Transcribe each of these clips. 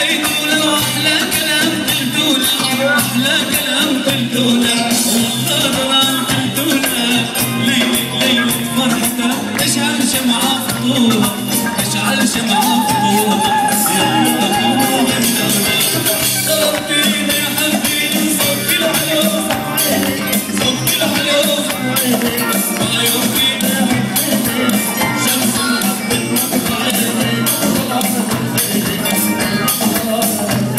زيتونة وأحلى كلام زيتونة وأحلى كلام زيتونة والخضرة زيتونة ليلك ليلك فرحتك تشعل شمعة فطورة تشعل شمعة فطورة يلا تقوم بالدولة صبينا يا حبيبي صبي الحلو صبي الحلو ما يوفينا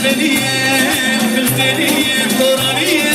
اسفليه فلسطينيه قرانيه